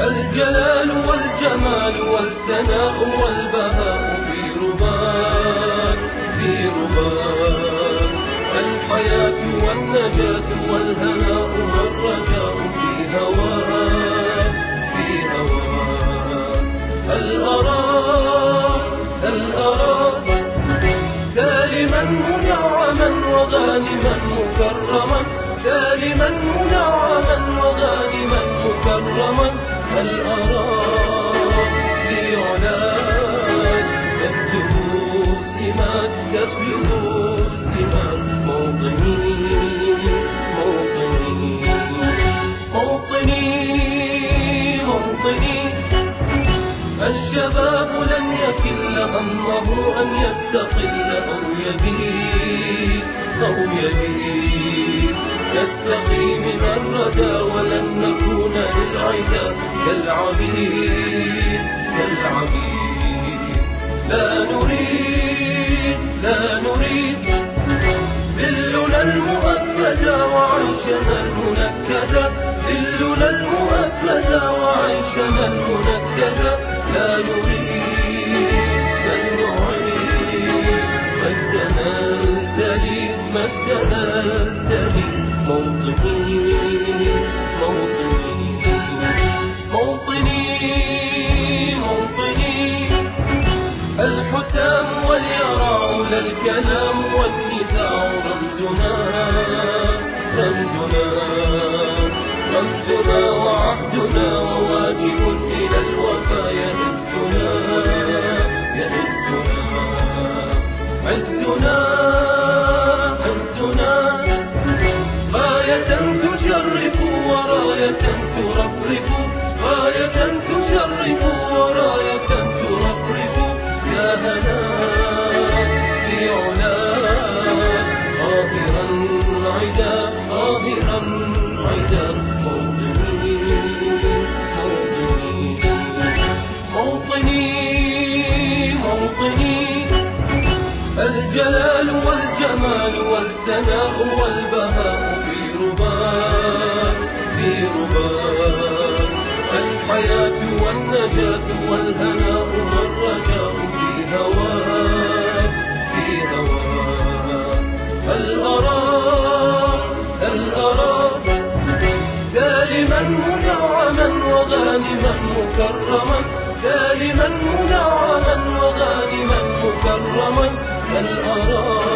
الجلال والجمال والثناء والبهاء في رباك في رباك. الحياة والنجاة والهناء والرجاء. هواك في هل أراك هل أراك منعما وغانما مكرما. سالما منعما وغانما همه أن يستقل أو يبيد أو يبيد نستقي من الردى ولن نكون للعدا كالعبيد كالعبيد. لا نريد لا نريد. ذلنا المؤكدة وعيشنا المنكدة ذلنا المؤكدة وعيشنا المنكدة لا نريد. الجليل مجدنا الجليل موطني موطني موطني موطني الحسام واليرع لا الكلام والنزاع رمزنا رمزنا رمزنا وعهدنا وواجب إلى الوفا يهزنا يهزنا عزنا غاية تشرف ورأية ترفرف غاية تشرف ورأية ترفرف يا هنا في علاك قاهرا عدا قاهرا عدا. الجلال والجمال والثناء والبهاء. في الحياة والنجاة والهناء والرجاء في في هل أراك هل أراك سالما منعما وغانما مكرما؟ سالما منعما وغانما مكرما. هل أراك